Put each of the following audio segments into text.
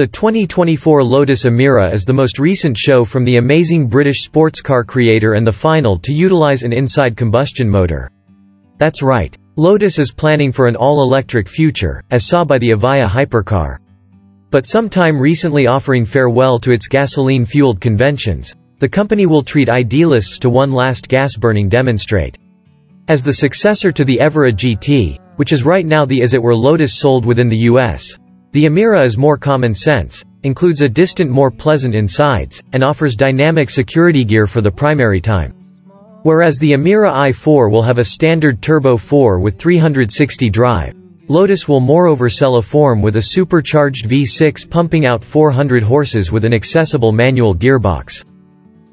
The 2024 Lotus Emira is the most recent show from the amazing British sports car creator and the final to utilize an inside combustion motor. That's right. Lotus is planning for an all-electric future, as saw by the Evija hypercar. But sometime recently offering farewell to its gasoline-fueled conventions, the company will treat idealists to one last gas-burning demonstrate. As the successor to the Evora GT, which is right now the as it were Lotus sold within the US, the Emira is more common sense, includes a distant more pleasant insides, and offers dynamic security gear for the primary time. Whereas the Emira i4 will have a standard turbo 4 with 360 drive, Lotus will moreover sell a form with a supercharged V6 pumping out 400 horses with an accessible manual gearbox.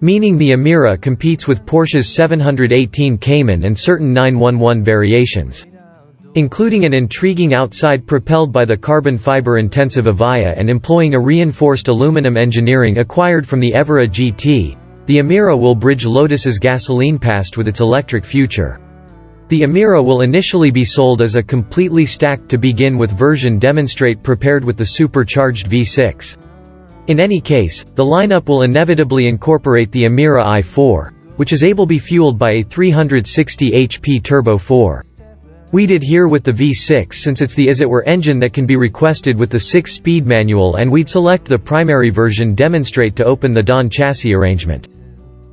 Meaning the Emira competes with Porsche's 718 Cayman and certain 911 variations including an intriguing outside propelled by the carbon fiber-intensive Evija and employing a reinforced aluminum engineering acquired from the Evora GT, the Emira will bridge Lotus's gasoline past with its electric future. The Emira will initially be sold as a completely stacked to begin with version demonstrate prepared with the supercharged V6. In any case, the lineup will inevitably incorporate the Emira i4, which is able to be fueled by a 360 HP Turbo 4. We did here with the V6 since it's the as it were engine that can be requested with the 6-speed manual and we'd select the primary version demonstrate to open the Don chassis arrangement.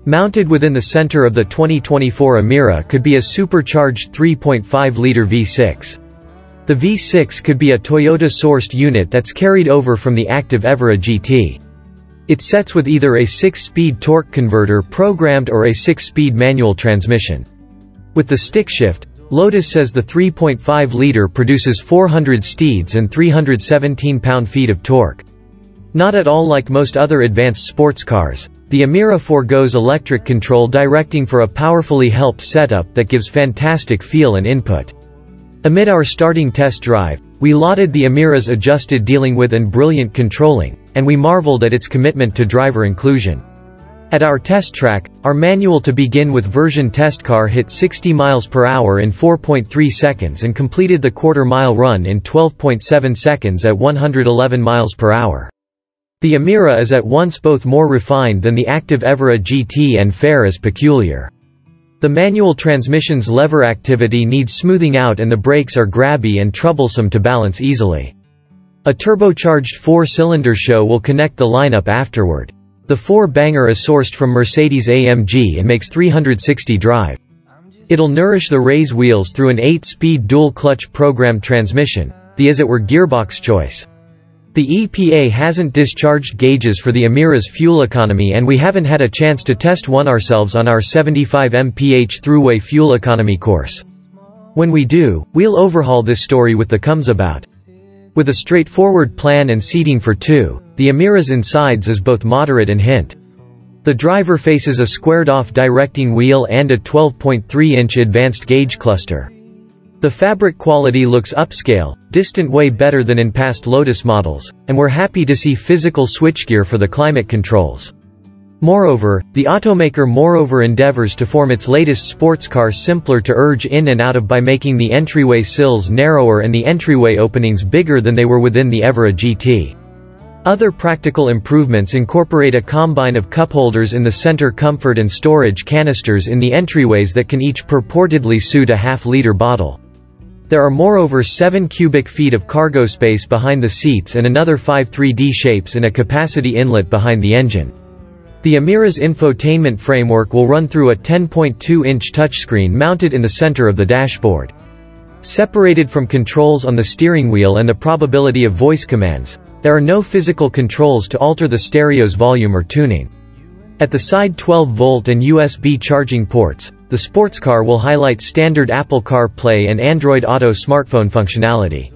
Mounted within the center of the 2024 Emira could be a supercharged 3.5-liter V6. The V6 could be a Toyota-sourced unit that's carried over from the active Evora GT. It sets with either a 6-speed torque converter programmed or a 6-speed manual transmission. With the stick shift, Lotus says the 3.5-liter produces 400 steeds and 317 pound-feet of torque. Not at all like most other advanced sports cars, the Emira foregoes electric control directing for a powerfully helped setup that gives fantastic feel and input. Amid our starting test drive, we lauded the Emira's adjusted dealing with and brilliant controlling, and we marveled at its commitment to driver inclusion. At our test track, our manual to begin with version test car hit 60 miles per hour in 4.3 seconds and completed the quarter mile run in 12.7 seconds at 111 miles per hour. The Emira is at once both more refined than the active Evora GT and fair as peculiar. The manual transmission's lever activity needs smoothing out and the brakes are grabby and troublesome to balance easily. A turbocharged four-cylinder show will connect the lineup afterward. The four-banger is sourced from Mercedes-AMG and makes 360 drive. It'll nourish the race wheels through an 8-speed dual-clutch programmed transmission, the as it were gearbox choice. The EPA hasn't discharged gauges for the Emira's fuel economy and we haven't had a chance to test one ourselves on our 75 mph throughway fuel economy course. When we do, we'll overhaul this story with the comes about. With a straightforward plan and seating for two, the Emira's insides is both moderate and hint. The driver faces a squared-off directing wheel and a 12.3-inch advanced gauge cluster. The fabric quality looks upscale, distant way better than in past Lotus models, and we're happy to see physical switchgear for the climate controls. Moreover, the automaker moreover endeavors to form its latest sports car simpler to urge in and out of by making the entryway sills narrower and the entryway openings bigger than they were within the Evora GT. Other practical improvements incorporate a combine of cup holders in the center comfort and storage canisters in the entryways that can each purportedly suit a half-liter bottle. There are moreover 7 cubic feet of cargo space behind the seats and another 5 3D shapes in a capacity inlet behind the engine. The Emira's infotainment framework will run through a 10.2-inch touchscreen mounted in the center of the dashboard. Separated from controls on the steering wheel and the probability of voice commands, there are no physical controls to alter the stereo's volume or tuning. At the side 12-volt and USB charging ports, the sports car will highlight standard Apple CarPlay and Android Auto smartphone functionality.